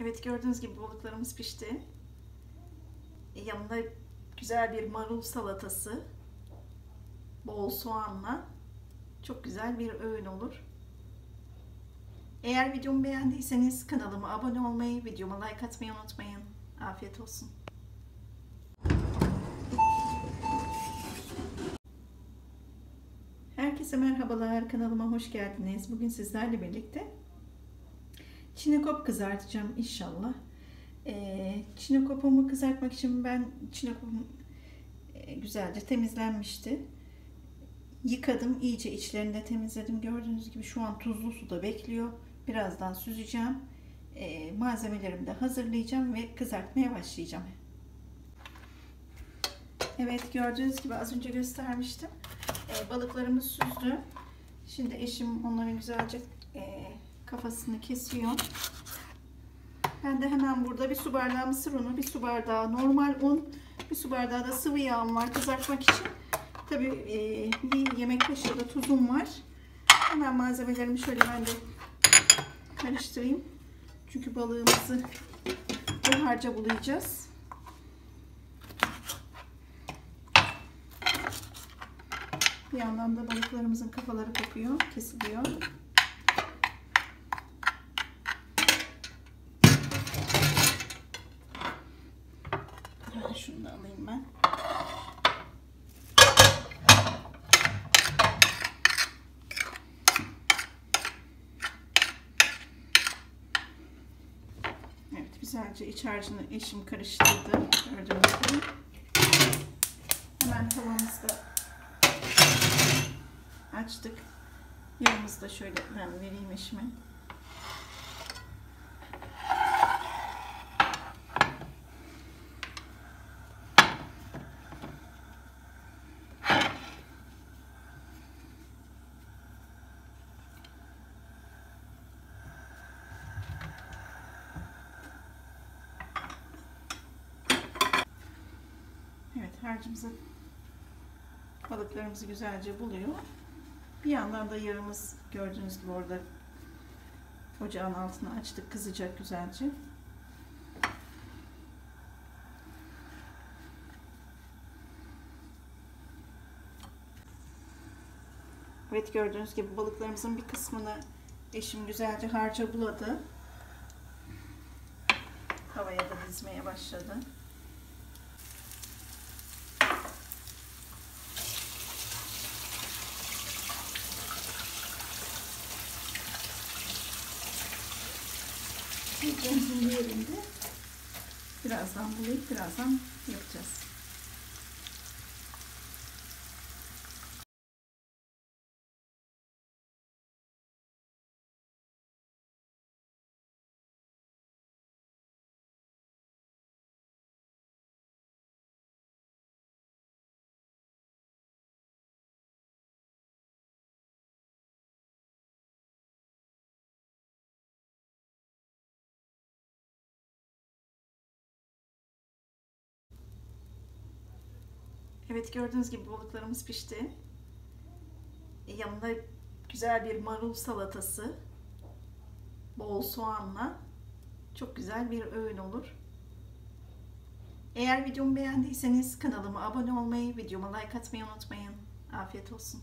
Evet gördüğünüz gibi balıklarımız pişti. E, Yanında güzel bir marul salatası. Bol soğanla. Çok güzel bir öğün olur. Eğer videomu beğendiyseniz kanalıma abone olmayı, videoma like atmayı unutmayın. Afiyet olsun. Herkese merhabalar. Kanalıma hoş geldiniz. Bugün sizlerle birlikte çinekop kızartacağım inşallah. Ee, çinekopumu kızartmak için ben çinekopum e, güzelce temizlenmişti. Yıkadım. iyice içlerini de temizledim. Gördüğünüz gibi şu an tuzlu suda bekliyor. Birazdan süzeceğim. Ee, malzemelerimi de hazırlayacağım ve kızartmaya başlayacağım. Evet gördüğünüz gibi az önce göstermiştim. Ee, balıklarımı süzdü. Şimdi eşim onların güzelce e, kafasını kesiyor. Ben de hemen burada bir su bardağı mısır unu, bir su bardağı normal un, bir su bardağı da sıvı yağım var kızartmak için. Tabii e, bir yemek kaşığı da tuzum var. Hemen malzemelerimi şöyle ben de karıştırayım. Çünkü balığımızı harca bulayacağız. Bir yandan da balıklarımızın kafaları kopuyor, kesiliyor. Şunu da alayım ben. Evet, güzelce iç harcını eşim karıştırdı. Gördüğünüz gibi. Hemen tavamızı da açtık. Yağımızı da şöyle ben vereyim eşime. Evet harcımızı balıklarımızı güzelce buluyor. Bir yandan da yağımız gördüğünüz gibi orada ocağın altını açtık kızacak güzelce. Evet gördüğünüz gibi balıklarımızın bir kısmını eşim güzelce harca buladı. Havaya da dizmeye başladı. Benzin yerinde birazdan bulayıp birazdan yapacağız. Evet gördüğünüz gibi balıklarımız pişti. E, Yanında güzel bir marul salatası. Bol soğanla. Çok güzel bir öğün olur. Eğer videomu beğendiyseniz kanalıma abone olmayı, videoma like atmayı unutmayın. Afiyet olsun.